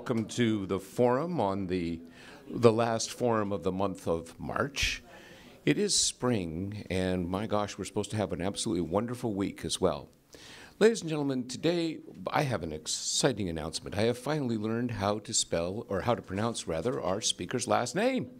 Welcome to the forum on the, the last forum of the month of March. It is spring, and my gosh, we're supposed to have an absolutely wonderful week as well. Ladies and gentlemen, today I have an exciting announcement. I have finally learned how to spell, or how to pronounce rather, our speaker's last name.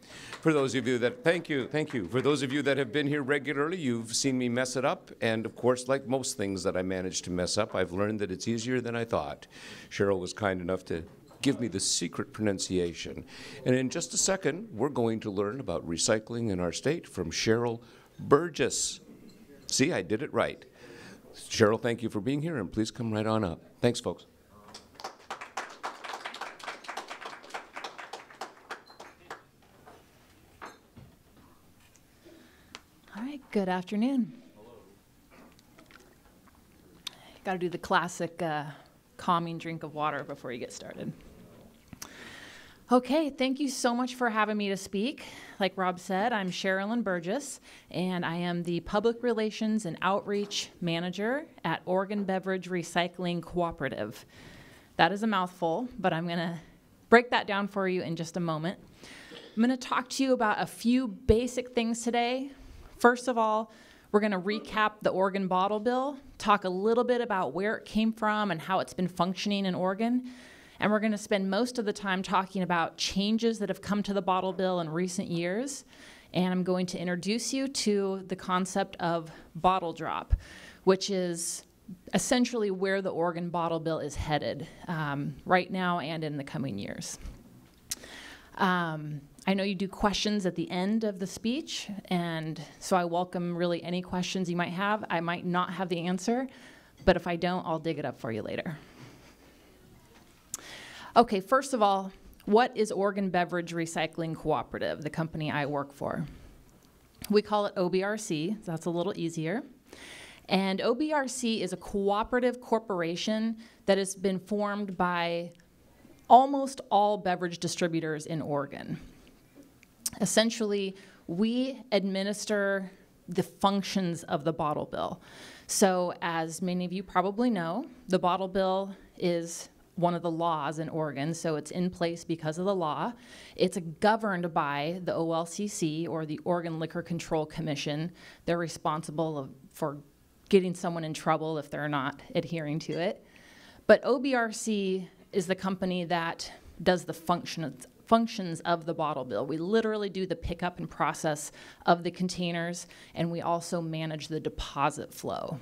For those of you that, thank you, thank you. For those of you that have been here regularly, you've seen me mess it up. And of course, like most things that I manage to mess up, I've learned that it's easier than I thought. Cheryl was kind enough to give me the secret pronunciation. And in just a second, we're going to learn about recycling in our state from Cheryl Bertges. See, I did it right. Cheryl, thank you for being here, and please come right on up. Thanks, folks. All right, good afternoon. Got to do the classic uh, calming drink of water before you get started. Okay, thank you so much for having me to speak. Like Rob said, I'm Cherilyn Bertges, and I am the Public Relations and Outreach Manager at Oregon Beverage Recycling Cooperative. That is a mouthful, but I'm going to break that down for you in just a moment. I'm going to talk to you about a few basic things today. First of all, we're going to recap the Oregon Bottle Bill, talk a little bit about where it came from and how it's been functioning in Oregon. And we're going to spend most of the time talking about changes that have come to the bottle bill in recent years. And I'm going to introduce you to the concept of bottle drop, which is essentially where the Oregon bottle bill is headed um, right now and in the coming years. Um, I know you do questions at the end of the speech, and so I welcome really any questions you might have. I might not have the answer, but if I don't, I'll dig it up for you later. Okay, first of all, what is Oregon Beverage Recycling Cooperative, the company I work for? We call it OBRC, so that's a little easier. And OBRC is a cooperative corporation that has been formed by almost all beverage distributors in Oregon. Essentially, we administer the functions of the bottle bill. So, as many of you probably know, the bottle bill is one of the laws in Oregon, so it's in place because of the law. It's governed by the OLCC or the Oregon Liquor Control Commission. They're responsible for getting someone in trouble if they're not adhering to it. But OBRC is the company that does the functions functions of the bottle bill. We literally do the pickup and process of the containers, and we also manage the deposit flow.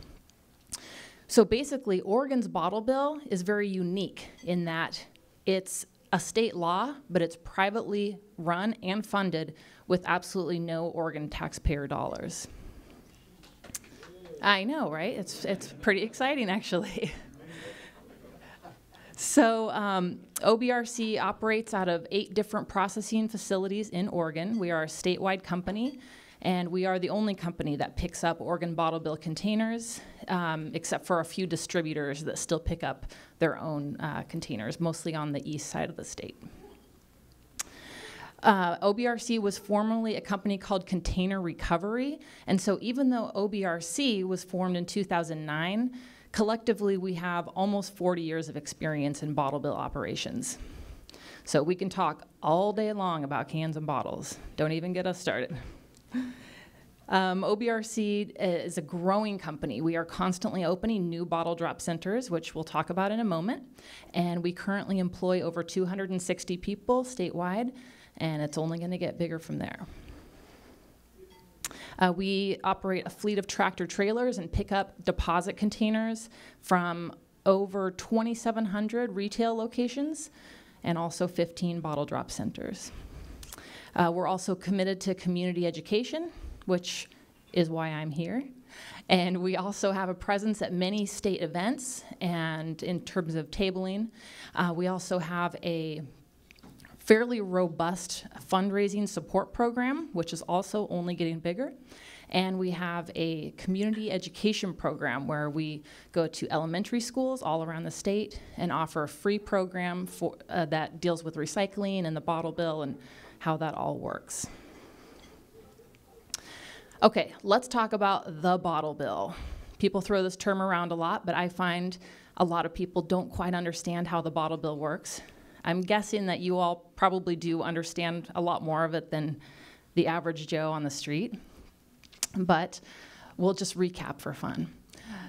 So basically, Oregon's bottle bill is very unique in that it's a state law, but it's privately run and funded with absolutely no Oregon taxpayer dollars. I know, right? It's, it's pretty exciting, actually. so, um, OBRC operates out of eight different processing facilities in Oregon. We are a statewide company and we are the only company that picks up Oregon bottle bill containers, um, except for a few distributors that still pick up their own uh, containers, mostly on the east side of the state. Uh, OBRC was formerly a company called Container Recovery, and so even though OBRC was formed in 2009, collectively we have almost 40 years of experience in bottle bill operations. So we can talk all day long about cans and bottles. Don't even get us started. Um, OBRC is a growing company. We are constantly opening new bottle drop centers, which we'll talk about in a moment. And we currently employ over 260 people statewide, and it's only going to get bigger from there. Uh, we operate a fleet of tractor trailers and pick up deposit containers from over 2,700 retail locations and also 15 bottle drop centers. Uh, we're also committed to community education, which is why I'm here. And we also have a presence at many state events, and in terms of tabling, uh, we also have a fairly robust fundraising support program, which is also only getting bigger. And we have a community education program where we go to elementary schools all around the state and offer a free program for, uh, that deals with recycling and the bottle bill and how that all works. Okay, let's talk about the bottle bill. People throw this term around a lot, but I find a lot of people don't quite understand how the bottle bill works. I'm guessing that you all probably do understand a lot more of it than the average Joe on the street, but we'll just recap for fun.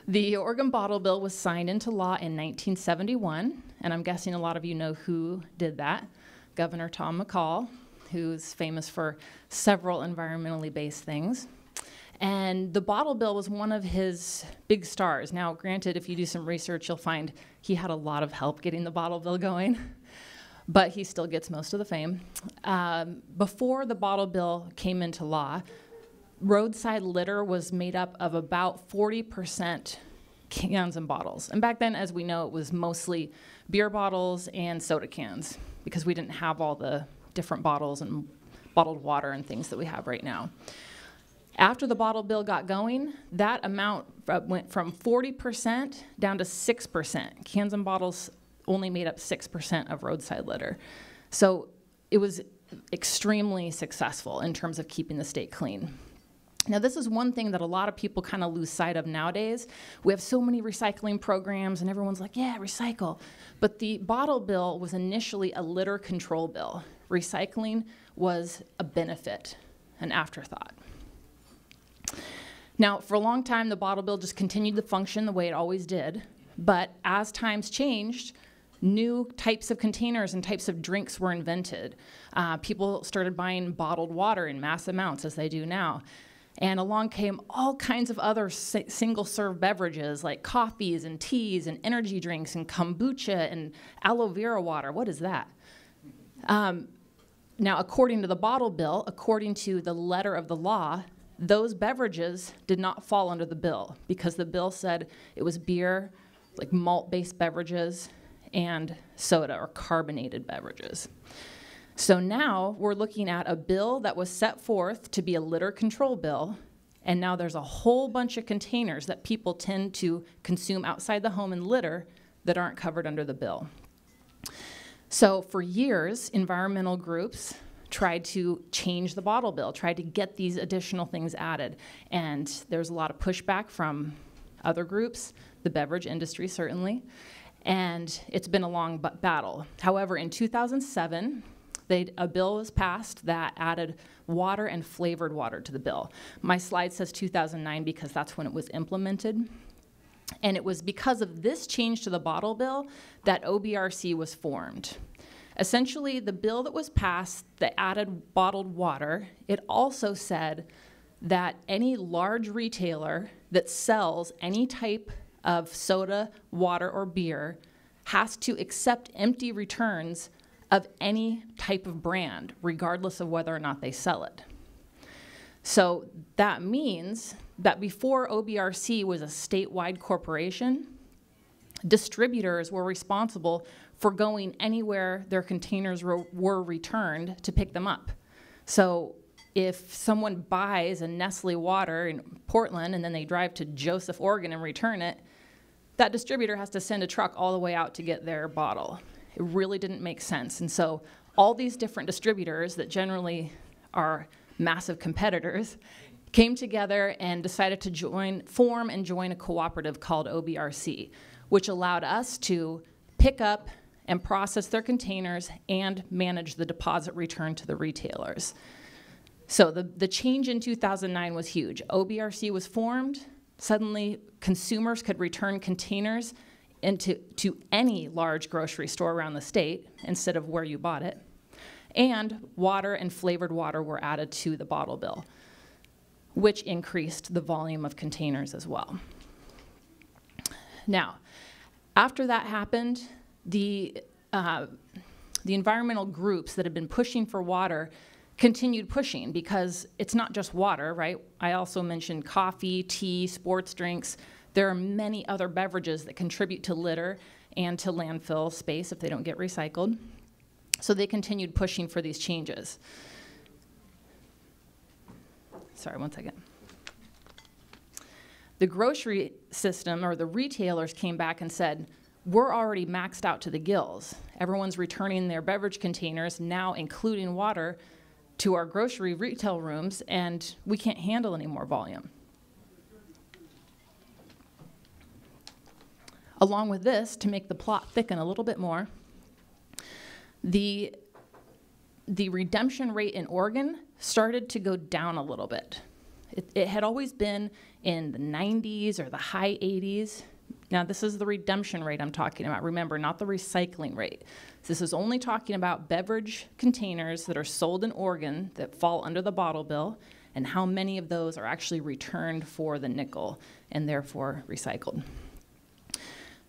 The Oregon Bottle Bill was signed into law in 1971, and I'm guessing a lot of you know who did that. Governor Tom McCall, who's famous for several environmentally based things. And the bottle bill was one of his big stars. Now, granted, if you do some research, you'll find he had a lot of help getting the bottle bill going, but he still gets most of the fame. Um, before the bottle bill came into law, roadside litter was made up of about 40% cans and bottles. And back then, as we know, it was mostly beer bottles and soda cans because we didn't have all the different bottles and bottled water and things that we have right now. After the bottle bill got going, that amount uh, went from 40% down to 6%. Cans and bottles only made up 6% of roadside litter. So it was extremely successful in terms of keeping the state clean. Now, this is one thing that a lot of people kind of lose sight of nowadays. We have so many recycling programs, and everyone's like, yeah, recycle. But the bottle bill was initially a litter control bill. Recycling was a benefit, an afterthought. Now, for a long time, the bottle bill just continued to function the way it always did. But as times changed, new types of containers and types of drinks were invented. Uh, people started buying bottled water in mass amounts, as they do now. And along came all kinds of other single serve beverages like coffees and teas and energy drinks and kombucha and aloe vera water. What is that? Um, now, according to the bottle bill, according to the letter of the law, those beverages did not fall under the bill because the bill said it was beer, like malt based beverages, and soda or carbonated beverages. So now we're looking at a bill that was set forth to be a litter control bill, and now there's a whole bunch of containers that people tend to consume outside the home and litter that aren't covered under the bill. So for years, environmental groups tried to change the bottle bill, tried to get these additional things added. And there's a lot of pushback from other groups, the beverage industry certainly, and it's been a long battle. However, in 2007, they, a bill was passed that added water and flavored water to the bill. My slide says 2009 because that's when it was implemented. And it was because of this change to the bottle bill that OBRC was formed. Essentially, the bill that was passed that added bottled water, it also said that any large retailer that sells any type of soda, water, or beer has to accept empty returns of any type of brand, regardless of whether or not they sell it. So that means that before OBRC was a statewide corporation, distributors were responsible for going anywhere their containers were, returned to pick them up. So if someone buys a Nestle water in Portland and then they drive to Joseph, Oregon and return it, that distributor has to send a truck all the way out to get their bottle. It really didn't make sense. And so all these different distributors that generally are massive competitors came together and decided to join, form and join a cooperative called OBRC, which allowed us to pick up and process their containers and manage the deposit return to the retailers. So the, the change in 2009 was huge. OBRC was formed. Suddenly, consumers could return containers into to any large grocery store around the state instead of where you bought it. And water and flavored water were added to the bottle bill, which increased the volume of containers as well. Now, after that happened, the, uh, the environmental groups that have been pushing for water continued pushing because it's not just water, right? I also mentioned coffee, tea, sports drinks. There are many other beverages that contribute to litter and to landfill space if they don't get recycled. So they continued pushing for these changes. Sorry, one second. The grocery system or the retailers came back and said, we're already maxed out to the gills. Everyone's returning their beverage containers, now including water, to our grocery retail rooms, and we can't handle any more volume. Along with this, to make the plot thicken a little bit more, the, the redemption rate in Oregon started to go down a little bit. It, it had always been in the 90s or the high 80s. Now, this is the redemption rate I'm talking about. Remember, not the recycling rate. This is only talking about beverage containers that are sold in Oregon that fall under the bottle bill and how many of those are actually returned for the nickel and therefore recycled.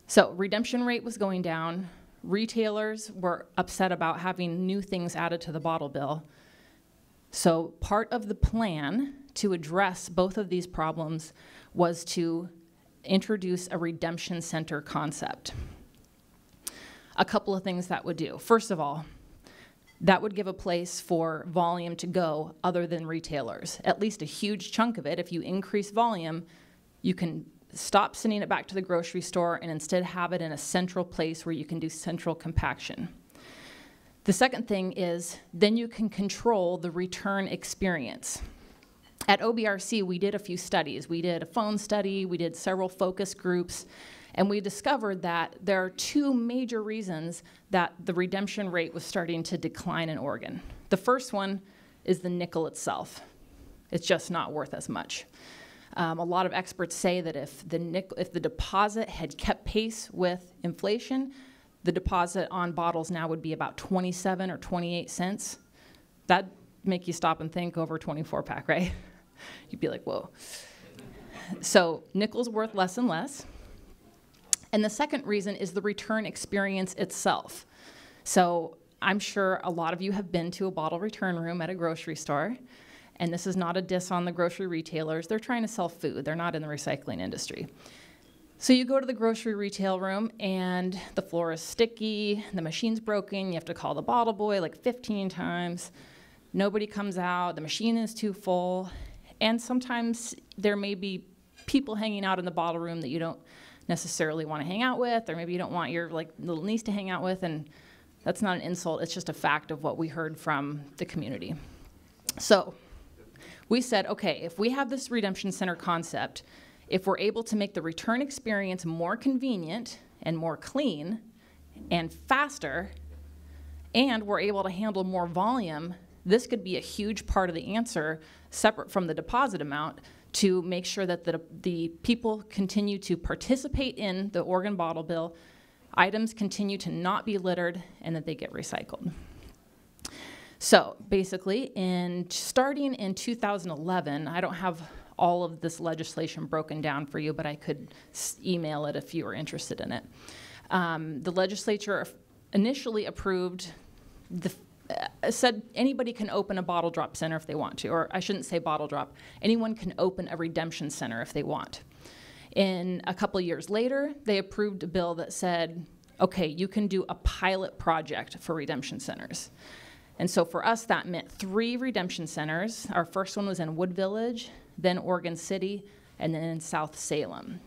So, redemption rate was going down. Retailers were upset about having new things added to the bottle bill. So, part of the plan to address both of these problems was to introduce a redemption center concept. A couple of things that would do. First of all, that would give a place for volume to go other than retailers. At least a huge chunk of it, if you increase volume, you can stop sending it back to the grocery store and instead have it in a central place where you can do central compaction. The second thing is then you can control the return experience. At OBRC, we did a few studies. We did a phone study, we did several focus groups, and we discovered that there are two major reasons that the redemption rate was starting to decline in Oregon. The first one is the nickel itself. It's just not worth as much. Um, a lot of experts say that if the, nickel, if the deposit had kept pace with inflation, the deposit on bottles now would be about 27 or 28 cents. That'd make you stop and think over 24 pack, right? You'd be like, whoa. So nickel's worth less and less. And the second reason is the return experience itself. So I'm sure a lot of you have been to a bottle return room at a grocery store. And this is not a diss on the grocery retailers. They're trying to sell food, they're not in the recycling industry. So you go to the grocery retail room and the floor is sticky, the machine's broken, you have to call the bottle boy like 15 times. Nobody comes out, the machine is too full, and sometimes there may be people hanging out in the bottle room that you don't necessarily want to hang out with, or maybe you don't want your like little niece to hang out with, and that's not an insult. It's just a fact of what we heard from the community. So we said, okay, if we have this redemption center concept, if we're able to make the return experience more convenient and more clean and faster, and we're able to handle more volume, this could be a huge part of the answer, separate from the deposit amount, to make sure that the, the people continue to participate in the Oregon bottle bill, items continue to not be littered, and that they get recycled. So basically, in starting in 2011, I don't have all of this legislation broken down for you, but I could email it if you were interested in it. Um, the legislature initially approved the uh, said anybody can open a bottle drop center if they want to, or I shouldn't say bottle drop. Anyone can open a redemption center if they want. In a couple years later, they approved a bill that said, okay, you can do a pilot project for redemption centers. And so for us, that meant three redemption centers. Our first one was in Wood Village, then Oregon City, and then in South Salem.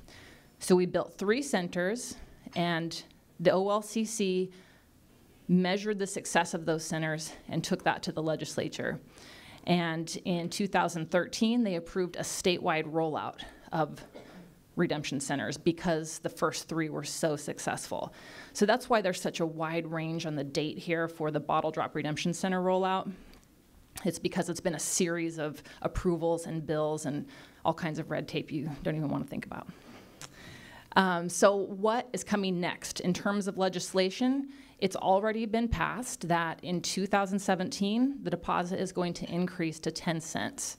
So we built three centers, and the OLCC measured the success of those centers and took that to the legislature. And in 2013, they approved a statewide rollout of redemption centers because the first three were so successful. So that's why there's such a wide range on the date here for the Bottle Drop Redemption Center rollout. It's because it's been a series of approvals and bills and all kinds of red tape you don't even want to think about. Um, so, what is coming next in terms of legislation? It's already been passed that in 2017, the deposit is going to increase to 10 cents.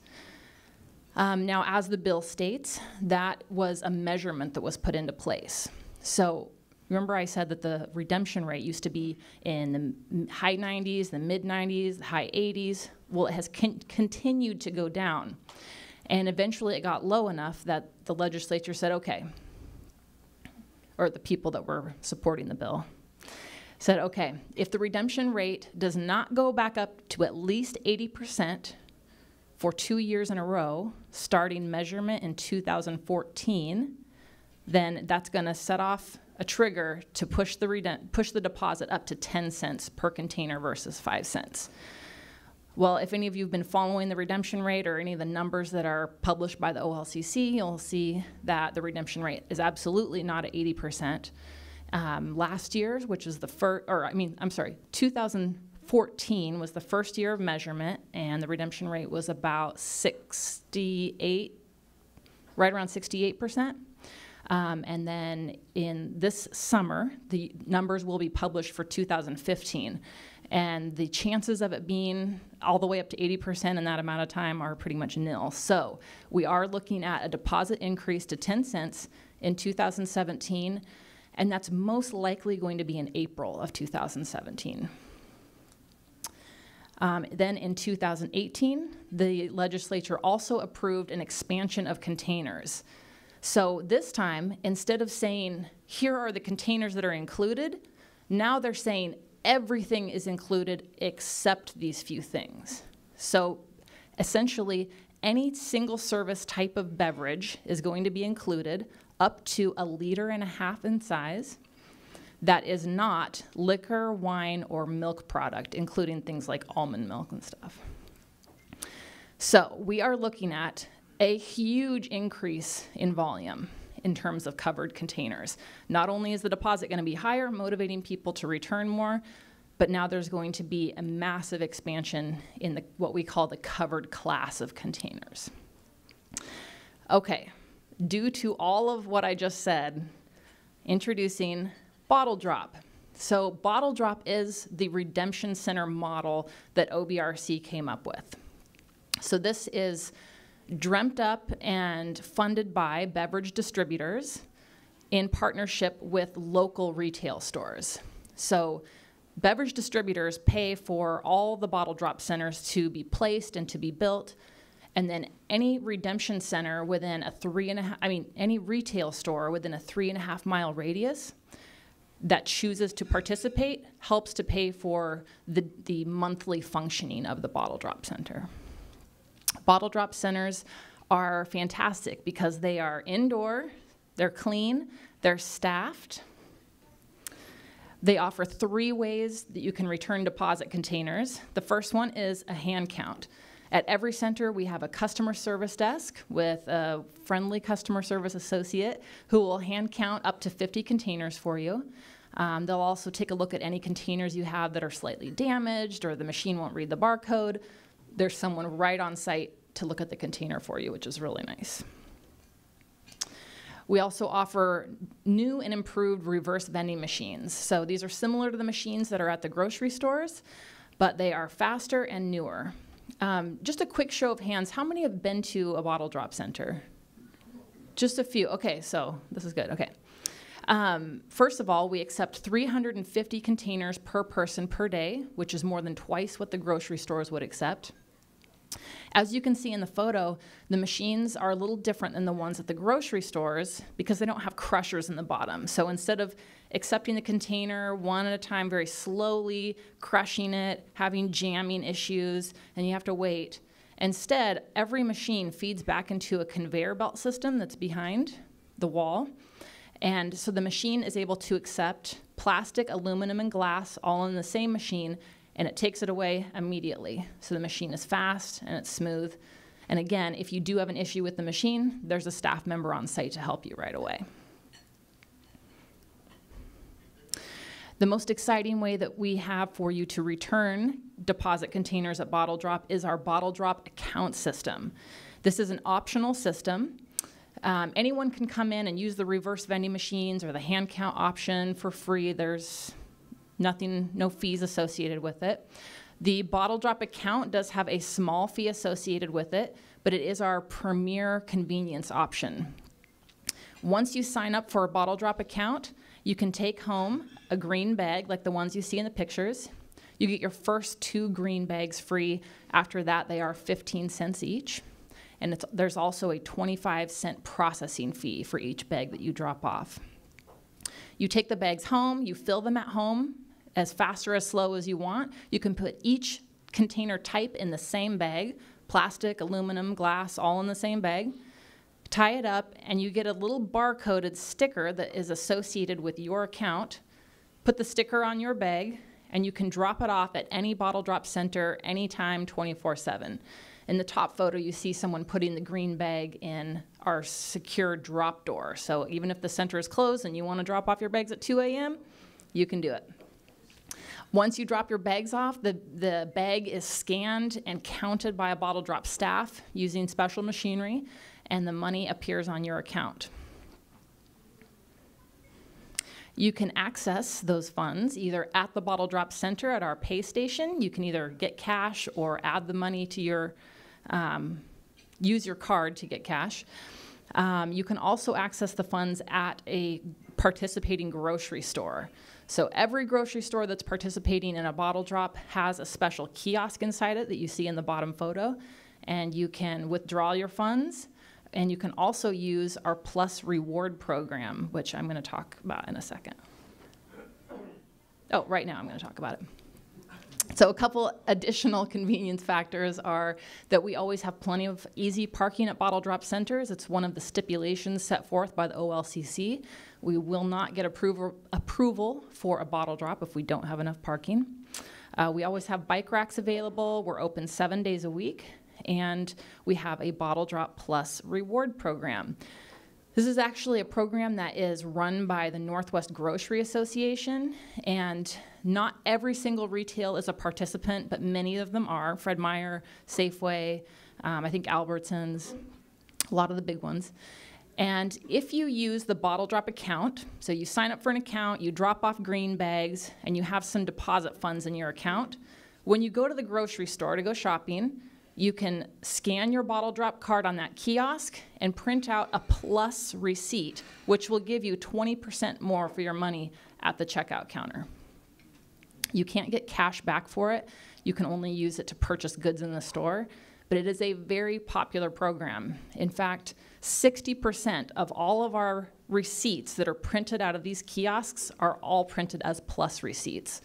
Um, now, as the bill states, that was a measurement that was put into place. So, remember I said that the redemption rate used to be in the high 90s, the mid 90s, the high 80s. Well, it has con continued to go down. And eventually it got low enough that the legislature said, okay, or the people that were supporting the bill said, okay, if the redemption rate does not go back up to at least 80% for two years in a row, starting measurement in 2014, then that's going to set off a trigger to push the, push the deposit up to 10 cents per container versus 5 cents. Well, if any of you have been following the redemption rate or any of the numbers that are published by the OLCC, you'll see that the redemption rate is absolutely not at 80%. Um, last year, which is the first, or I mean, I'm sorry, 2014 was the first year of measurement, and the redemption rate was about 68, right around 68%. Um, and then in this summer, the numbers will be published for 2015. And the chances of it being all the way up to 80% in that amount of time are pretty much nil. So we are looking at a deposit increase to 10 cents in 2017, and that's most likely going to be in April of 2017. Um, then in 2018, the legislature also approved an expansion of containers. So this time, instead of saying, here are the containers that are included, now they're saying everything is included except these few things. So essentially, any single service type of beverage is going to be included up to a liter and a half in size that is not liquor, wine, or milk product, including things like almond milk and stuff. So we are looking at a huge increase in volume in terms of covered containers. Not only is the deposit going to be higher, motivating people to return more, but now there's going to be a massive expansion in the, what we call the covered class of containers. Okay, due to all of what I just said, introducing bottle drop. So, bottle drop is the redemption center model that OBRC came up with. So, this is dreamt up and funded by beverage distributors in partnership with local retail stores. So, beverage distributors pay for all the bottle drop centers to be placed and to be built. And then any redemption center within a three and a half, I mean, any retail store within a three and a half mile radius that chooses to participate helps to pay for the, the monthly functioning of the bottle drop center. Bottle drop centers are fantastic because they are indoor, they're clean, they're staffed. They offer three ways that you can return deposit containers. The first one is a hand count. At every center, we have a customer service desk with a friendly customer service associate who will hand count up to 50 containers for you. Um, they'll also take a look at any containers you have that are slightly damaged or the machine won't read the barcode there's someone right on site to look at the container for you, which is really nice. We also offer new and improved reverse vending machines. So these are similar to the machines that are at the grocery stores, but they are faster and newer. Um, just a quick show of hands, how many have been to a bottle drop center? Just a few. Okay, so this is good. Okay. Um, first of all, we accept 350 containers per person per day, which is more than twice what the grocery stores would accept. As you can see in the photo, the machines are a little different than the ones at the grocery stores because they don't have crushers in the bottom. So instead of accepting the container one at a time, very slowly, crushing it, having jamming issues, and you have to wait, instead, every machine feeds back into a conveyor belt system that's behind the wall. And so the machine is able to accept plastic, aluminum, and glass all in the same machine and it takes it away immediately. So the machine is fast and it's smooth. And again, if you do have an issue with the machine, there's a staff member on site to help you right away. The most exciting way that we have for you to return deposit containers at Bottle Drop is our Bottle Drop account system. This is an optional system. Um, anyone can come in and use the reverse vending machines or the hand count option for free. There's nothing, no fees associated with it. The bottle drop account does have a small fee associated with it, but it is our premier convenience option. Once you sign up for a bottle drop account, you can take home a green bag like the ones you see in the pictures. You get your first two green bags free. After that, they are 15 cents each. And there's also a 25 cent processing fee for each bag that you drop off. You take the bags home, you fill them at home, as fast or as slow as you want. You can put each container type in the same bag plastic, aluminum, glass, all in the same bag. Tie it up, and you get a little barcoded sticker that is associated with your account. Put the sticker on your bag, and you can drop it off at any bottle drop center anytime 24 7. In the top photo, you see someone putting the green bag in our secure drop door. So even if the center is closed and you want to drop off your bags at 2 a.m., you can do it. Once you drop your bags off, the, the bag is scanned and counted by a bottle drop staff using special machinery, and the money appears on your account. You can access those funds either at the bottle drop center at our pay station. You can either get cash or add the money to your, um, use your card to get cash. Um, you can also access the funds at a participating grocery store. So every grocery store that's participating in a bottle drop has a special kiosk inside it that you see in the bottom photo, and you can withdraw your funds and you can also use our Plus Reward program, which I'm going to talk about in a second. Oh, right now I'm going to talk about it. So a couple additional convenience factors are that we always have plenty of easy parking at bottle drop centers. It's one of the stipulations set forth by the OLCC. We will not get approval, approval for a bottle drop if we don't have enough parking. Uh, we always have bike racks available. We're open seven days a week and we have a Bottle Drop Plus reward program. This is actually a program that is run by the Northwest Grocery Association, and not every single retail is a participant, but many of them are. Fred Meyer, Safeway, um, I think Albertsons, a lot of the big ones. And if you use the bottle drop account, so you sign up for an account, you drop off green bags, and you have some deposit funds in your account, when you go to the grocery store to go shopping, you can scan your bottle drop card on that kiosk and print out a plus receipt, which will give you 20% more for your money at the checkout counter. You can't get cash back for it. You can only use it to purchase goods in the store, but it is a very popular program. In fact, 60% of all of our receipts that are printed out of these kiosks are all printed as plus receipts.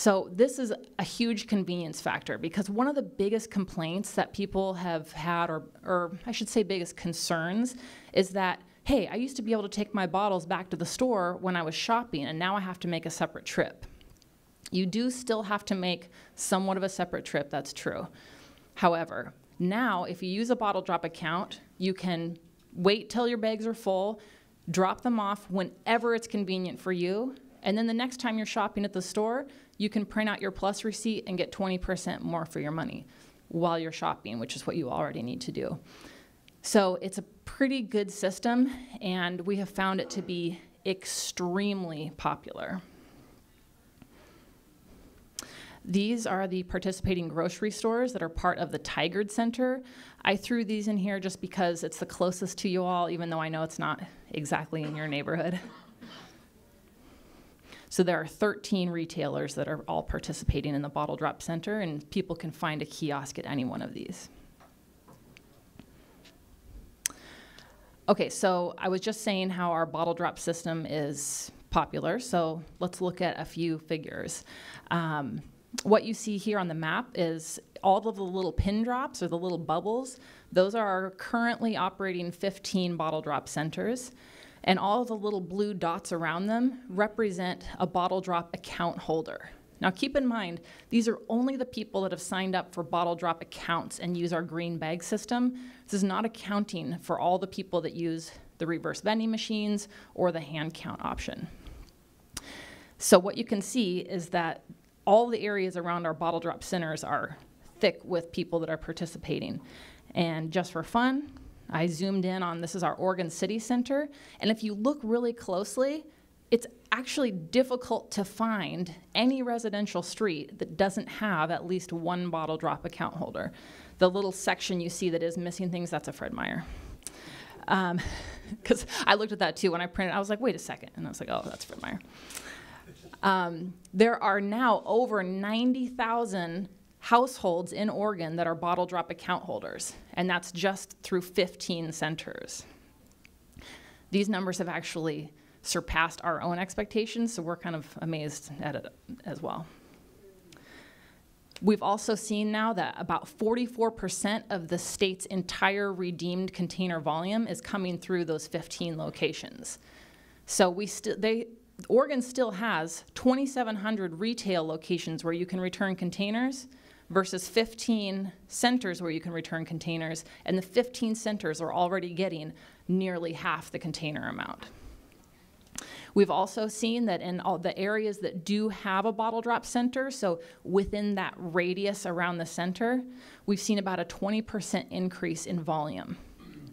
So this is a huge convenience factor because one of the biggest complaints that people have had, or, or I should say biggest concerns, is that, hey, I used to be able to take my bottles back to the store when I was shopping, and now I have to make a separate trip. You do still have to make somewhat of a separate trip, that's true. However, now if you use a bottle drop account, you can wait till your bags are full, drop them off whenever it's convenient for you, and then the next time you're shopping at the store, you can print out your plus receipt and get 20% more for your money while you're shopping, which is what you already need to do. So it's a pretty good system, and we have found it to be extremely popular. These are the participating grocery stores that are part of the Tigard Center. I threw these in here just because it's the closest to you all, even though I know it's not exactly in your neighborhood. So there are 13 retailers that are all participating in the Bottle Drop Center, and people can find a kiosk at any one of these. Okay, so I was just saying how our bottle drop system is popular, so let's look at a few figures. Um, what you see here on the map is all of the little pin drops or the little bubbles. Those are currently operating 15 bottle drop centers and all the little blue dots around them represent a bottle drop account holder. Now keep in mind, these are only the people that have signed up for bottle drop accounts and use our green bag system. This is not accounting for all the people that use the reverse vending machines or the hand count option. So what you can see is that all the areas around our bottle drop centers are thick with people that are participating. And just for fun, I zoomed in on this is our Oregon City Center, and if you look really closely, it's actually difficult to find any residential street that doesn't have at least one bottle drop account holder. The little section you see that is missing things, that's a Fred Meyer. Because um, I looked at that too when I printed, I was like, wait a second. And I was like, oh, that's Fred Meyer. Um, there are now over 90,000 households in Oregon that are bottle drop account holders, and that's just through 15 centers. These numbers have actually surpassed our own expectations, so we're kind of amazed at it as well. We've also seen now that about 44% of the state's entire redeemed container volume is coming through those 15 locations. So we still they Oregon still has 2,700 retail locations where you can return containers versus 15 centers where you can return containers, and the 15 centers are already getting nearly half the container amount. We've also seen that in all the areas that do have a bottle drop center, so within that radius around the center, we've seen about a 20% increase in volume.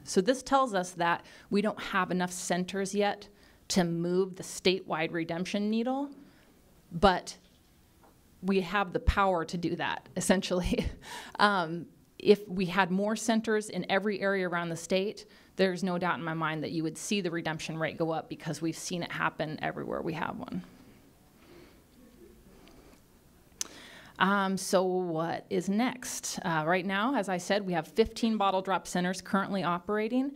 So this tells us that we don't have enough centers yet to move the statewide redemption needle, but we have the power to do that, essentially. um, if we had more centers in every area around the state, there's no doubt in my mind that you would see the redemption rate go up because we've seen it happen everywhere we have one. Um, so what is next? Uh, right now, as I said, we have 15 bottle drop centers currently operating.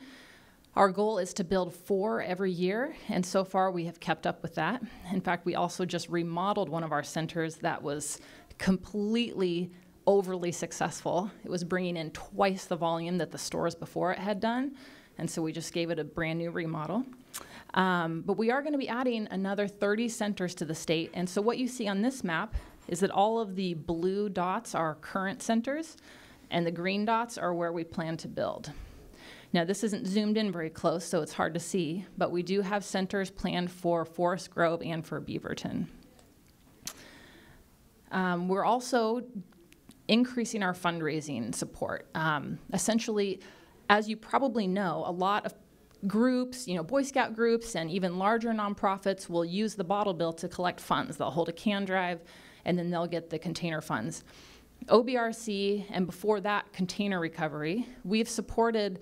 Our goal is to build four every year, and so far we have kept up with that. In fact, we also just remodeled one of our centers that was completely overly successful. It was bringing in twice the volume that the stores before it had done, and so we just gave it a brand new remodel. Um, but we are going to be adding another 30 centers to the state, and so what you see on this map is that all of the blue dots are current centers, and the green dots are where we plan to build. Now, this isn't zoomed in very close, so it's hard to see, but we do have centers planned for Forest Grove and for Beaverton. Um, we're also increasing our fundraising support. Um, essentially, as you probably know, a lot of groups, you know, Boy Scout groups and even larger nonprofits will use the bottle bill to collect funds. They'll hold a can drive and then they'll get the container funds. OBRC and before that, container recovery, we've supported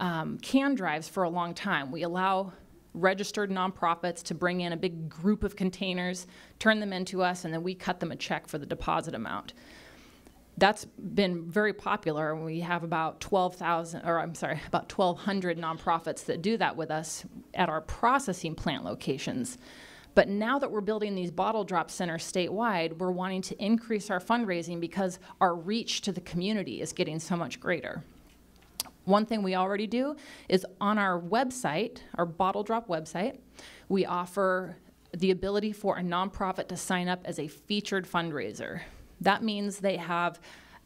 um, can drives for a long time. We allow registered nonprofits to bring in a big group of containers, turn them into us, and then we cut them a check for the deposit amount. That's been very popular. We have about 12,000, or I'm sorry, about 1,200 nonprofits that do that with us at our processing plant locations. But now that we're building these bottle drop centers statewide, we're wanting to increase our fundraising because our reach to the community is getting so much greater. One thing we already do is on our website, our bottle drop website, we offer the ability for a nonprofit to sign up as a featured fundraiser. That means they have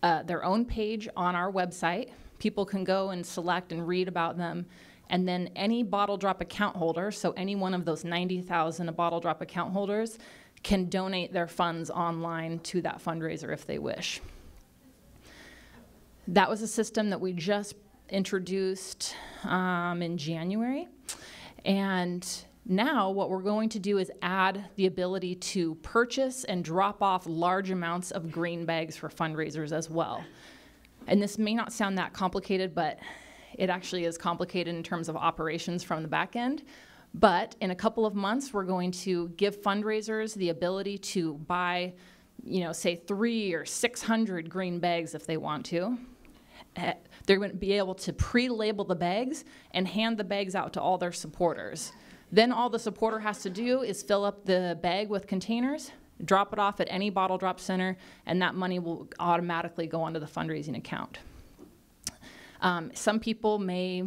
uh, their own page on our website. People can go and select and read about them. And then any bottle drop account holder, so any one of those 90,000 bottle drop account holders, can donate their funds online to that fundraiser if they wish. That was a system that we just introduced um, in January. And now what we're going to do is add the ability to purchase and drop off large amounts of green bags for fundraisers as well. And this may not sound that complicated, but it actually is complicated in terms of operations from the back end. But in a couple of months, we're going to give fundraisers the ability to buy, you know, say three or 600 green bags if they want to. They're going to be able to pre-label the bags and hand the bags out to all their supporters. Then all the supporter has to do is fill up the bag with containers, drop it off at any bottle drop center, and that money will automatically go onto the fundraising account. Um, some people may,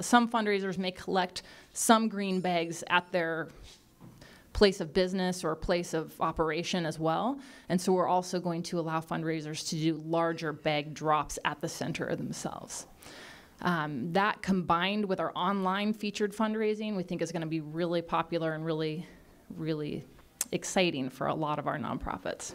some fundraisers may collect some green bags at their place of business or place of operation as well. And so we're also going to allow fundraisers to do larger bag drops at the center themselves. Um, that combined with our online featured fundraising, we think is going to be really popular and really, really exciting for a lot of our nonprofits.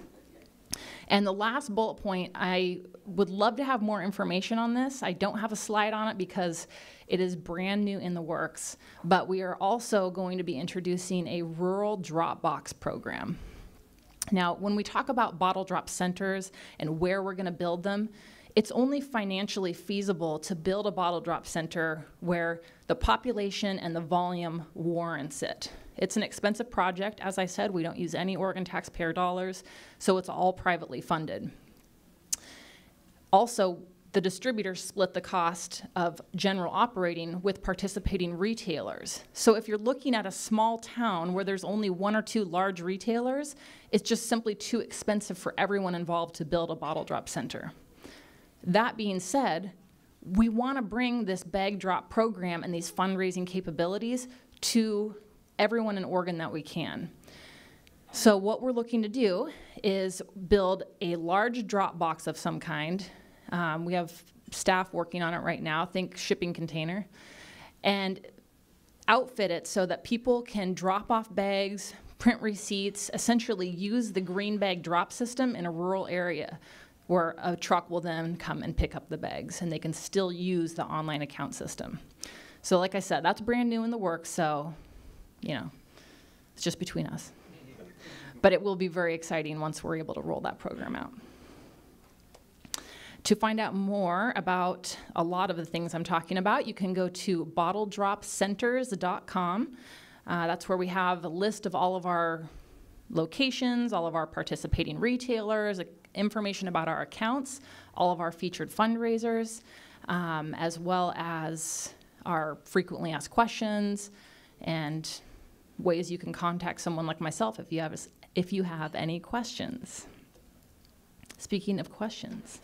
And the last bullet point, I would love to have more information on this. I don't have a slide on it because it is brand new in the works, but we are also going to be introducing a rural Dropbox program. Now, when we talk about bottle drop centers and where we're going to build them, it's only financially feasible to build a bottle drop center where the population and the volume warrants it. It's an expensive project. As I said, we don't use any Oregon taxpayer dollars, so it's all privately funded. Also, the distributors split the cost of general operating with participating retailers. So if you're looking at a small town where there's only one or two large retailers, it's just simply too expensive for everyone involved to build a bottle drop center. That being said, we want to bring this bag drop program and these fundraising capabilities to everyone in Oregon that we can. So what we're looking to do is build a large drop box of some kind. Um, we have staff working on it right now. Think shipping container, and outfit it so that people can drop off bags, print receipts, essentially use the green bag drop system in a rural area where a truck will then come and pick up the bags and they can still use the online account system. So like I said, that's brand new in the works, so you know, it's just between us. But it will be very exciting once we're able to roll that program out. To find out more about a lot of the things I'm talking about, you can go to bottledropcenters.com. Uh, that's where we have a list of all of our locations, all of our participating retailers, information about our accounts, all of our featured fundraisers, um, as well as our frequently asked questions and ways you can contact someone like myself if you have if you have any questions. Speaking of questions.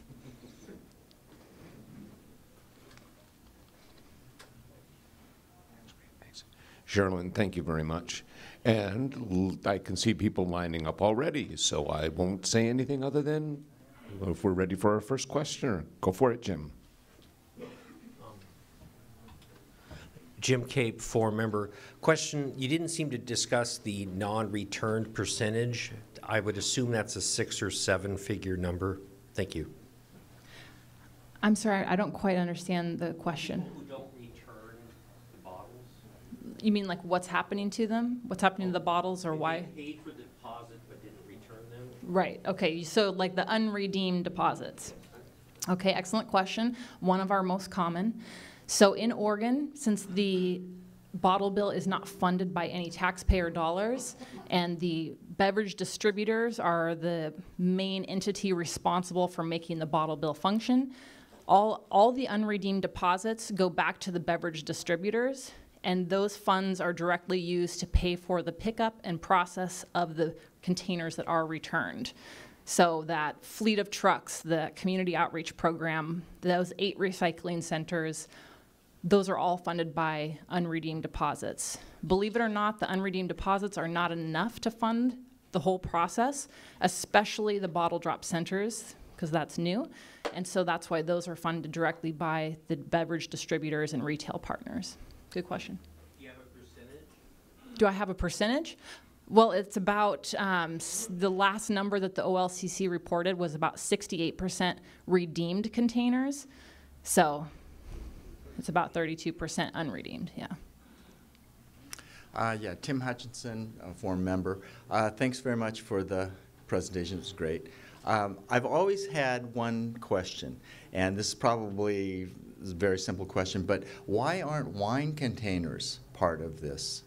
Cherilyn, thank you very much. And I can see people lining up already, so I won't say anything other than if we're ready for our first questioner. Go for it, Jim. Jim Cape, four member. Question, you didn't seem to discuss the non-returned percentage. I would assume that's a six or seven figure number. Thank you. I'm sorry, I don't quite understand the question. Who don't return the bottles? You mean like what's happening to them? What's happening to the bottles or why? They paid for the deposit but didn't return them? Right, okay, so like the unredeemed deposits. Okay, excellent question. One of our most common. So in Oregon, since the bottle bill is not funded by any taxpayer dollars, and the beverage distributors are the main entity responsible for making the bottle bill function, all, all the unredeemed deposits go back to the beverage distributors, and those funds are directly used to pay for the pickup and process of the containers that are returned. So that fleet of trucks, the community outreach program, those eight recycling centers, those are all funded by unredeemed deposits. Believe it or not, the unredeemed deposits are not enough to fund the whole process, especially the bottle drop centers, because that's new. And so that's why those are funded directly by the beverage distributors and retail partners. Good question. Do you have a percentage? Do I have a percentage? Well, it's about um, the last number that the OLCC reported was about 68% redeemed containers. So it's about 32% unredeemed, yeah. Uh, yeah, Tim Hutchinson, a former member. Uh, thanks very much for the presentation. It was great. Um, I've always had one question, and this is probably a very simple question, but why aren't wine containers part of this?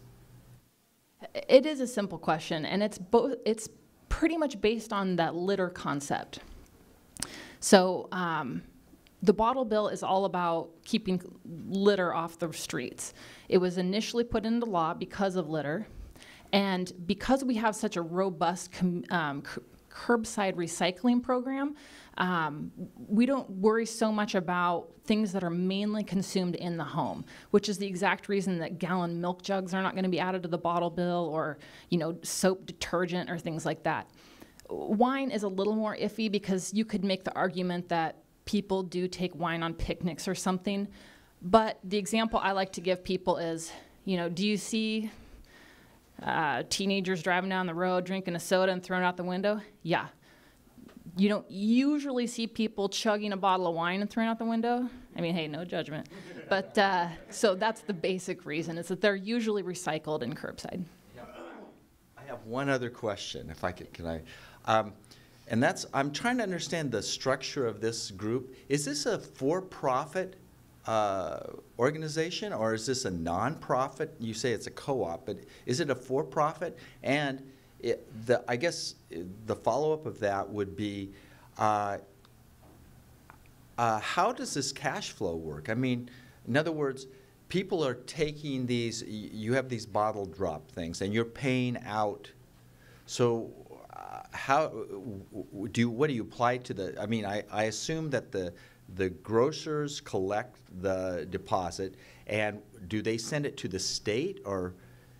It is a simple question, and it's both. It's pretty much based on that litter concept. So um, the bottle bill is all about keeping litter off the streets. It was initially put into law because of litter, and because we have such a robust um, curbside recycling program, um, we don't worry so much about things that are mainly consumed in the home, which is the exact reason that gallon milk jugs are not going to be added to the bottle bill, or you know, soap detergent or things like that. Wine is a little more iffy because you could make the argument that people do take wine on picnics or something. But the example I like to give people is, you know, do you see uh, teenagers driving down the road drinking a soda and throwing out the window? Yeah. You don't usually see people chugging a bottle of wine and throwing out the window. I mean, hey, no judgment. But uh, so that's the basic reason is that they're usually recycled in curbside. I have one other question, if I could, can I? Um, and that's, I'm trying to understand the structure of this group. Is this a for-profit uh, organization or is this a nonprofit? You say it's a co-op, but is it a for-profit? And it, the, I guess the follow-up of that would be, uh, uh, how does this cash flow work? I mean, in other words, people are taking these, you have these bottle drop things and you're paying out. So how do you, what do you apply to the, I mean, I, I assume that the, the grocers collect the deposit and do they send it to the state or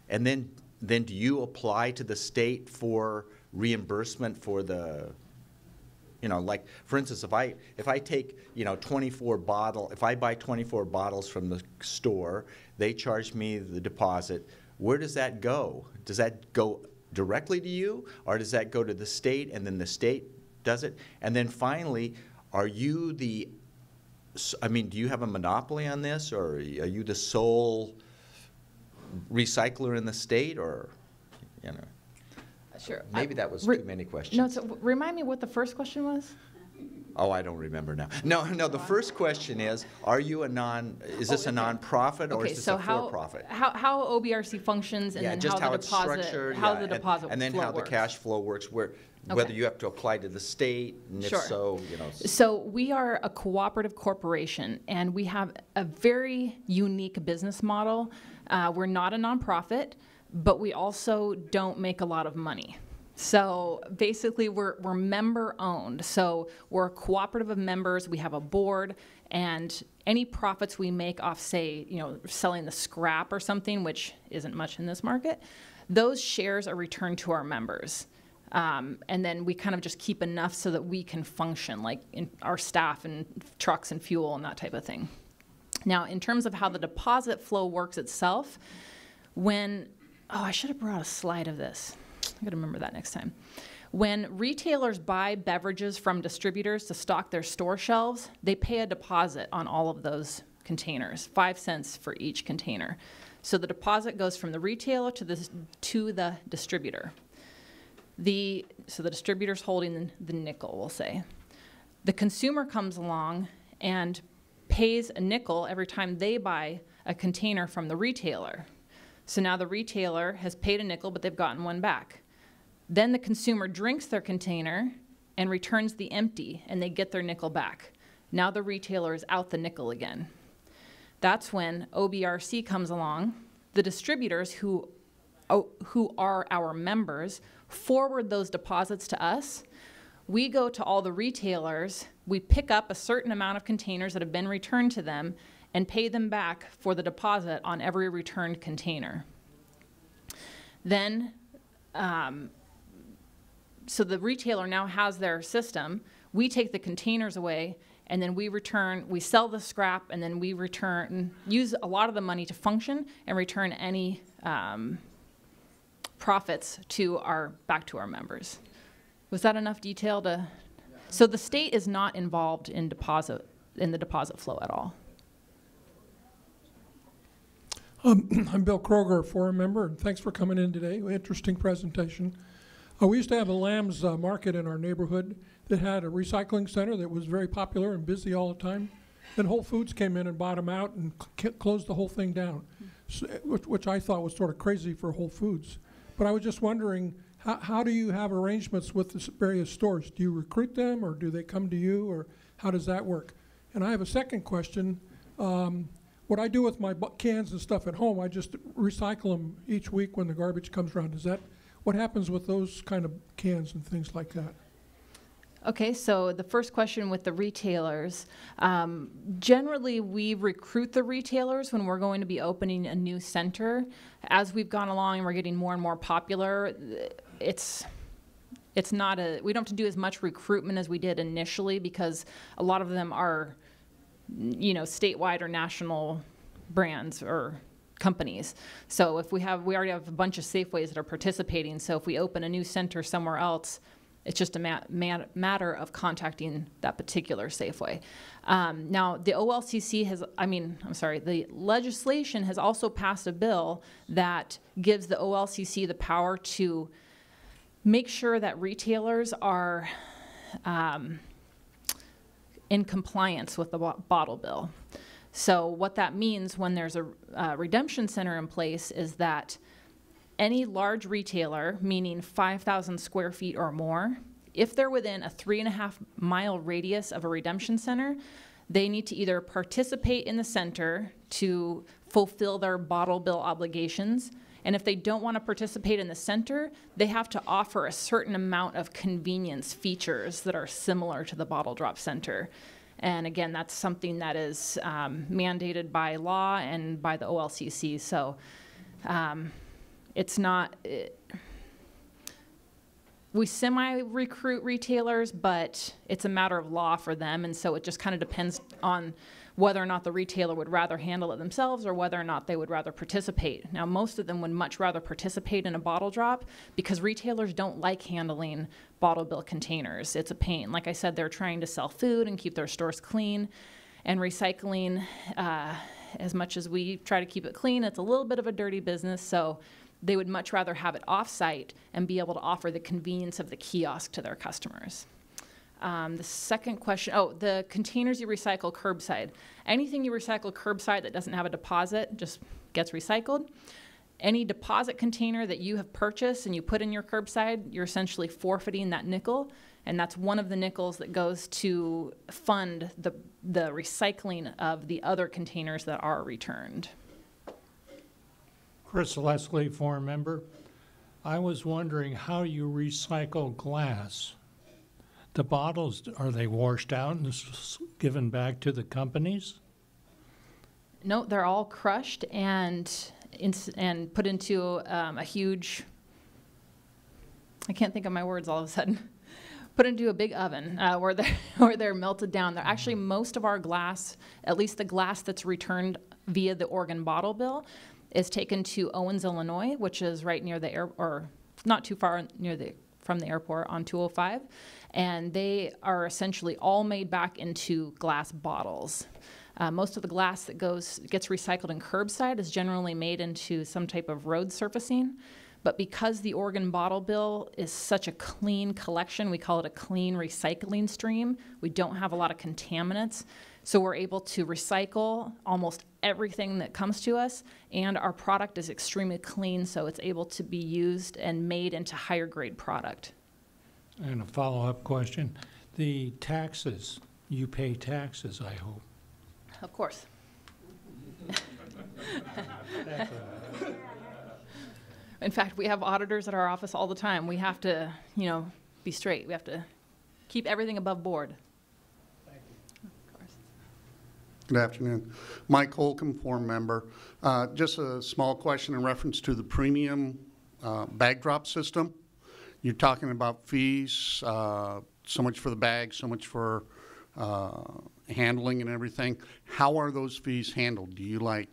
and then, then do you apply to the state for reimbursement for the, you know, like, for instance, if I, if I take, you know, 24 bottle, if I buy 24 bottles from the store, they charge me the deposit, where does that go? Does that go directly to you, or does that go to the state, and then the state does it? And then finally, are you the, I mean, do you have a monopoly on this, or are you the sole recycler in the state, or, you know? Sure. Maybe I- that was too many questions. No, so remind me what the first question was? Oh, I don't remember now. No, no, the first question is, are you a non, is this a nonprofit or Okay, is this so a how, for-profit? how, how OBRC functions and Yeah, then just how how the it's deposit, structured. how yeah, the and- deposit And then flow how the works. cash flow works, where, whether Okay. you have to apply to the state, and if Sure. so, you know. s- So we are a cooperative corporation, and we have a very unique business model. Uh, we're not a nonprofit, but we also don't make a lot of money. So basically, we're, we're member owned. So we're a cooperative of members. We have a board, and any profits we make off, say, you know, selling the scrap or something, which isn't much in this market, those shares are returned to our members. Um, and then we kind of just keep enough so that we can function, like in our staff and trucks and fuel and that type of thing. Now, in terms of how the deposit flow works itself, when, oh, I should have brought a slide of this. I gotta remember that next time. When retailers buy beverages from distributors to stock their store shelves, they pay a deposit on all of those containers, five cents for each container. So the deposit goes from the retailer to the, to the distributor. The, so the distributor's holding the nickel, we'll say. The consumer comes along and pays a nickel every time they buy a container from the retailer. So now the retailer has paid a nickel, but they've gotten one back. Then the consumer drinks their container and returns the empty, and they get their nickel back. Now the retailer is out the nickel again. That's when OBRC comes along. The distributors who, oh, who are our members forward those deposits to us. We go to all the retailers, we pick up a certain amount of containers that have been returned to them and pay them back for the deposit on every returned container. Then, um, so the retailer now has their system. We take the containers away, and then we return, we sell the scrap, and then we return, use a lot of the money to function and return any um, profits to our, back to our members. Was that enough detail to? So the state is not involved in deposit, in the deposit flow at all. I'm Bill Kroger, forum member, and thanks for coming in today. Interesting presentation. Uh, we used to have a Lamb's uh, Market in our neighborhood that had a recycling center that was very popular and busy all the time. Then Whole Foods came in and bought them out and closed the whole thing down, so, which, which I thought was sort of crazy for Whole Foods. But I was just wondering, how, how do you have arrangements with the various stores? Do you recruit them, or do they come to you, or how does that work? And I have a second question. Um, what I do with my cans and stuff at home, I just recycle them each week when the garbage comes around. Is that, what happens with those kind of cans and things like that? Okay, so the first question with the retailers. Um, generally, we recruit the retailers when we're going to be opening a new center. As we've gone along and we're getting more and more popular, it's it's not a we don't have to do as much recruitment as we did initially because a lot of them are you know statewide or national brands or companies. So if we have we already have a bunch of Safeways that are participating. So if we open a new center somewhere else, it's just a ma- ma- matter of contacting that particular Safeway. Um, now, the OLCC has, I mean, I'm sorry, the legislation has also passed a bill that gives the OLCC the power to make sure that retailers are um, in compliance with the bottle bill. So, what that means when there's a uh, redemption center in place is that any large retailer, meaning 5,000 square feet or more, if they're within a three and a half mile radius of a redemption center, they need to either participate in the center to fulfill their bottle bill obligations. And if they don't want to participate in the center, they have to offer a certain amount of convenience features that are similar to the bottle drop center. And again, that's something that is um, mandated by law and by the OLCC. So um, it's not, it, we semi-recruit retailers, but it's a matter of law for them, and so it just kind of depends on whether or not the retailer would rather handle it themselves or whether or not they would rather participate. Now, most of them would much rather participate in a bottle drop because retailers don't like handling bottle bill containers. It's a pain. Like I said, they're trying to sell food and keep their stores clean, and recycling, uh, as much as we try to keep it clean, it's a little bit of a dirty business. So they would much rather have it off-site and be able to offer the convenience of the kiosk to their customers. Um, the second question, oh, the containers you recycle curbside. Anything you recycle curbside that doesn't have a deposit just gets recycled. Any deposit container that you have purchased and you put in your curbside, you're essentially forfeiting that nickel, and that's one of the nickels that goes to fund the, the recycling of the other containers that are returned. Chris Leslie, forum member. I was wondering how you recycle glass. The bottles, are they washed out and given back to the companies? No, they're all crushed and and put into um, a huge. I can't think of my words all of a sudden. Put into a big oven uh, where they where they're melted down. They're actually most of our glass, at least the glass that's returned via the Oregon bottle bill, is taken to Owens-Illinois, which is right near the air or not too far near the from the airport on 205, and they are essentially all made back into glass bottles. Uh, most of the glass that goes gets recycled in curbside is generally made into some type of road surfacing. But because the Oregon bottle bill is such a clean collection, we call it a clean recycling stream. We don't have a lot of contaminants. So we're able to recycle almost everything that comes to us, and our product is extremely clean, so it's able to be used and made into higher grade product. And a follow-up question. The taxes, you pay taxes, I hope. Of course. In fact, we have auditors at our office all the time. We have to, you know, be straight. We have to keep everything above board. Of course. Good afternoon. Mike Holcomb, form member. Uh, Just a small question in reference to the premium uh, bag drop system. You're talking about fees, uh, so much for the bag, so much for uh, handling and everything. How are those fees handled? Do you like,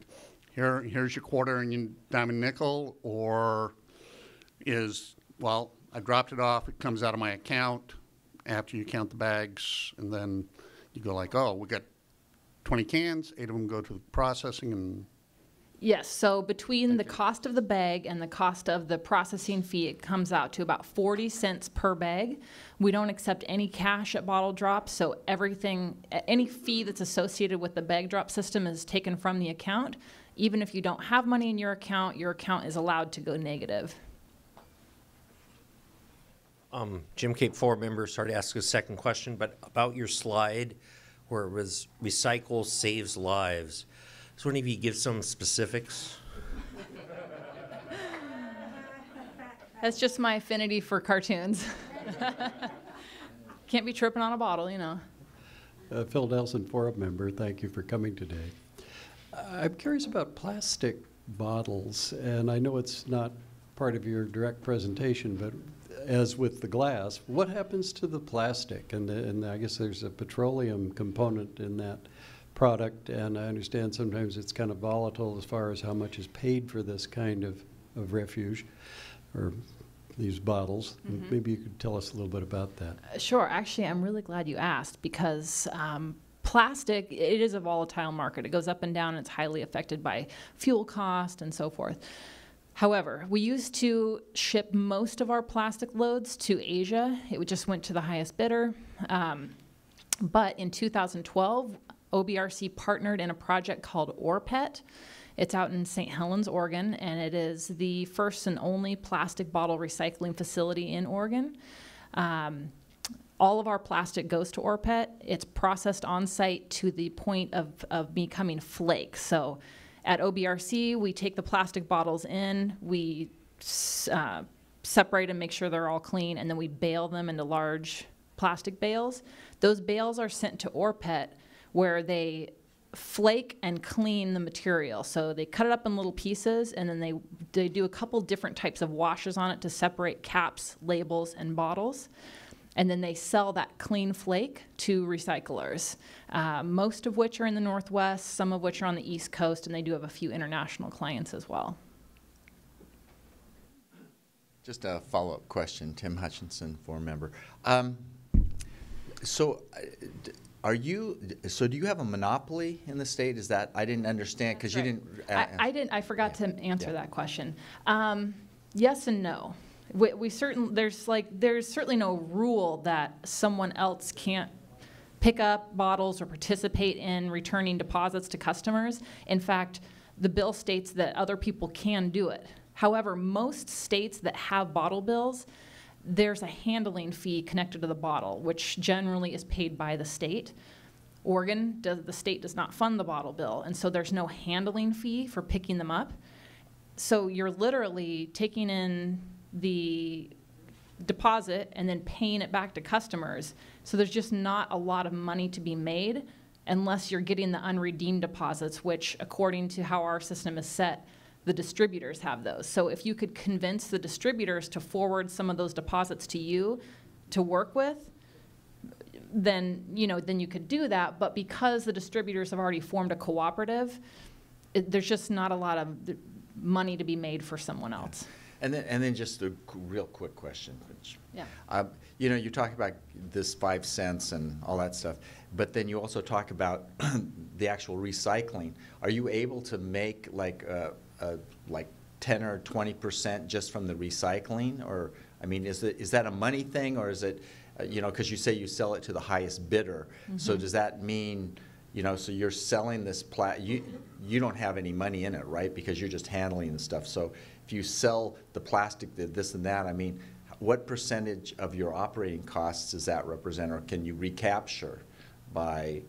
here, here's your quarter and your dime and nickel? Or is, well, I dropped it off, it comes out of my account after you count the bags, and then you go like, oh, we got 20 cans, eight of them go to the processing, and Yes, so between the cost of the bag and the cost of the processing fee, it comes out to about 40 cents per bag. We don't accept any cash at Bottle Drop, so everything, any fee that's associated with the bag drop system is taken from the account. Even if you don't have money in your account, your account is allowed to go negative. Um, Jim Cape, Four member, sorry to ask a second question, but about your slide where it was recycle saves lives. So any of you give some specifics? That's just my affinity for cartoons. Can't be tripping on a bottle, you know. Uh, Phil Nelson, forum member, thank you for coming today. Uh, I'm curious about plastic bottles, and I know it's not part of your direct presentation, but as with the glass, what happens to the plastic? And, the- and I guess there's a petroleum component in that product, and I understand sometimes it's kind of volatile as far as how much is paid for this kind of, of refuge, or these bottles. Maybe you could tell us a little bit about that. Sure. Actually, I'm really glad you asked because um, plastic, it is a volatile market. It goes up and down. And it's highly affected by fuel cost and so forth. However, we used to ship most of our plastic loads to Asia. It just went to the highest bidder. Um, but in 2012, OBRC partnered in a project called ORPET. It's out in St. Helens, Oregon, and it is the first and only plastic bottle recycling facility in Oregon. Um, all of our plastic goes to ORPET. It's processed on site to the point of, of becoming flakes. So at OBRC, we take the plastic bottles in, we uh, separate and make sure they're all clean, and then we bale them into large plastic bales. Those bales are sent to ORPET where they flake and clean the material. So they cut it up in little pieces and then they, they do a couple different types of washes on it to separate caps, labels, and bottles. And then they sell that clean flake to recyclers, uh, most of which are in the Northwest, some of which are on the East Coast, and they do have a few international clients as well. Just a follow-up question, Tim Hutchinson, forum member. Um, So uh, are you, so do you have a monopoly in the state? Is that, I didn't understand, because you didn't. uh, I, I didn't, I forgot to answer Yeah. that question. Um, yes and no. We, we certain, there's like, there's certainly no rule that someone else can't pick up bottles or participate in returning deposits to customers. In fact, the bill states that other people can do it. However, most states that have bottle bills, there's a handling fee connected to the bottle, which generally is paid by the state. Oregon, does, the state does not fund the bottle bill, and so there's no handling fee for picking them up. So you're literally taking in the deposit and then paying it back to customers. So there's just not a lot of money to be made unless you're getting the unredeemed deposits, which according to how our system is set, the distributors have those. So if you could convince the distributors to forward some of those deposits to you to work with, then, you know, then you could do that. But because the distributors have already formed a cooperative, it, there's just not a lot of money to be made for someone else. And then, and then just a real quick question, which, Yeah. uh, you know, you talk about this five cents and all that stuff, but then you also talk about the actual recycling. Are you able to make like, uh, uh, like ten or twenty percent just from the recycling? Or, I mean, is it, is that a money thing, or is it, uh, you know, because you say you sell it to the highest bidder. So does that mean, you know, so you're selling this pla, you, you don't have any money in it, right? Because you're just handling the stuff. So if you sell the plastic, the this and that, I mean, what percentage of your operating costs does that represent, or can you recapture by,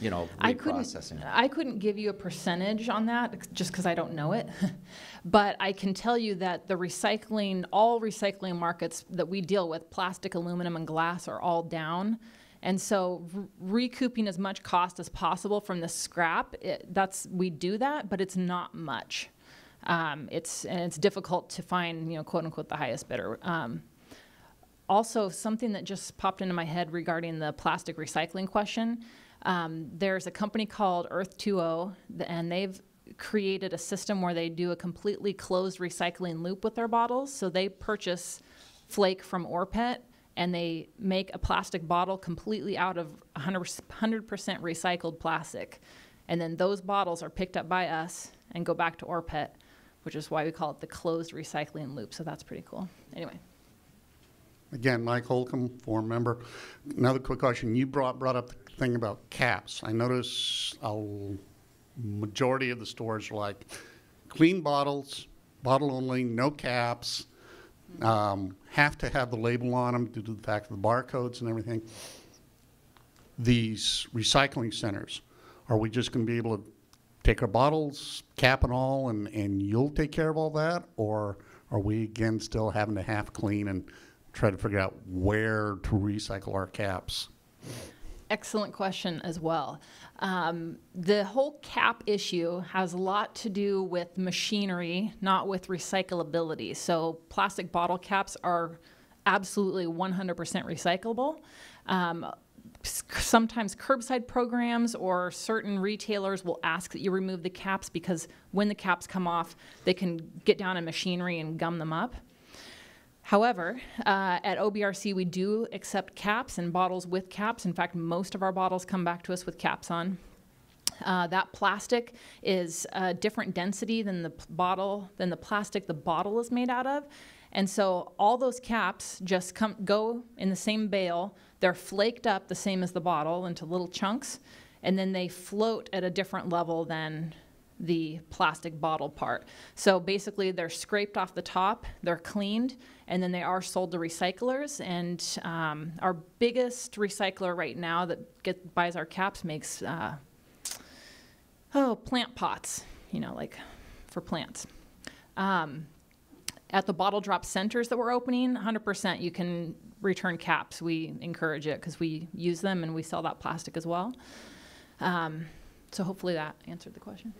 you know, I couldn't. I couldn't give you a percentage on that, just because I don't know it. But I can tell you that the recycling, all recycling markets that we deal with, plastic, aluminum, and glass, are all down. And so re- recouping as much cost as possible from the scrap, it, that's, we do that, but it's not much. Um, it's, and it's difficult to find, you know, quote unquote, the highest bidder. Um, also, something that just popped into my head regarding the plastic recycling question. Um, there's a company called Earth2O, and they've created a system where they do a completely closed recycling loop with their bottles. So they purchase flake from Orpet and they make a plastic bottle completely out of 100% 100% recycled plastic. And then those bottles are picked up by us and go back to Orpet, which is why we call it the closed recycling loop. So that's pretty cool. Anyway. Again, Mike Holcomb, forum member. Another quick question. You brought, brought up the thing about caps. I notice a majority of the stores are like clean bottles, bottle only, no caps, um, have to have the label on them due to the fact of the barcodes and everything. These recycling centers, are we just going to be able to take our bottles, cap and all, and, and you'll take care of all that? Or are we again still having to half clean and try to figure out where to recycle our caps? Excellent question as well. Um, the whole cap issue has a lot to do with machinery, not with recyclability. So, plastic bottle caps are absolutely 100% recyclable. Um, sometimes curbside programs or certain retailers will ask that you remove the caps because when the caps come off, they can get down in machinery and gum them up. However, uh, at OBRC, we do accept caps and bottles with caps. In fact, most of our bottles come back to us with caps on. Uh, that plastic is a different density than the bottle, than the plastic the bottle is made out of. And so all those caps just come, go in the same bale. They're flaked up the same as the bottle into little chunks, and then they float at a different level than the plastic bottle part. So basically, they're scraped off the top, they're cleaned, and then they are sold to recyclers. And um, our biggest recycler right now that get, buys our caps makes uh, oh plant pots, you know, like for plants. Um, at the bottle drop centers that we're opening, 100% you can return caps. We encourage it because we use them and we sell that plastic as well. Um, So hopefully that answered the question.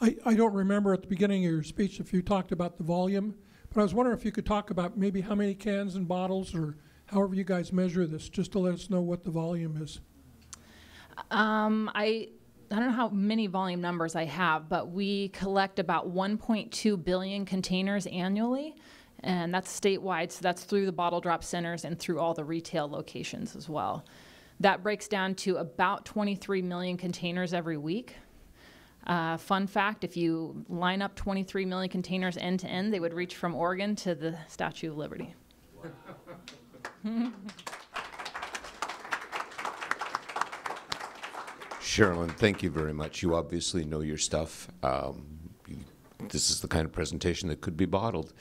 I, I don't remember at the beginning of your speech if you talked about the volume, but I was wondering if you could talk about maybe how many cans and bottles or however you guys measure this, just to let us know what the volume is. Um, I, I don't know how many volume numbers I have, but we collect about 1.2 billion containers annually. And that's statewide, so that's through the bottle drop centers and through all the retail locations as well. That breaks down to about 23 million containers every week. Uh, fun fact if you line up 23 million containers end to end, they would reach from Oregon to the Statue of Liberty. Cherilyn, thank you very much. You obviously know your stuff. Um, This is the kind of presentation that could be bottled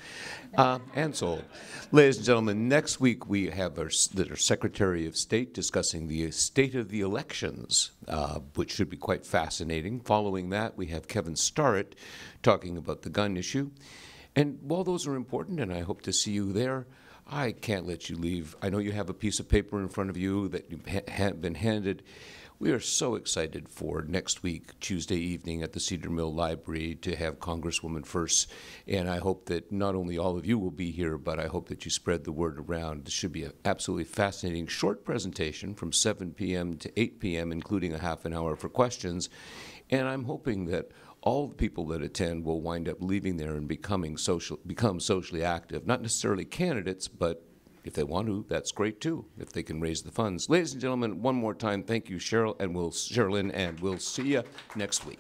uh, and sold. Ladies and gentlemen, next week we have our, the Secretary of State discussing the state of the elections, uh, which should be quite fascinating. Following that, we have Kevin Starrett talking about the gun issue. And while those are important, and I hope to see you there, I can't let you leave. I know you have a piece of paper in front of you that you've ha- been handed. We are so excited for next week, Tuesday evening at the Cedar Mill Library to have Congresswoman First. And I hope that not only all of you will be here, but I hope that you spread the word around. This should be an absolutely fascinating short presentation from 7 p.m. to 8 p.m., including a half an hour for questions. And I'm hoping that all the people that attend will wind up leaving there and becoming social, become socially active. Not necessarily candidates, but if they want to, that's great too, if they can raise the funds. Ladies and gentlemen, one more time, thank you, Cheryl, and we'll, Cherilyn, and we'll see you next week.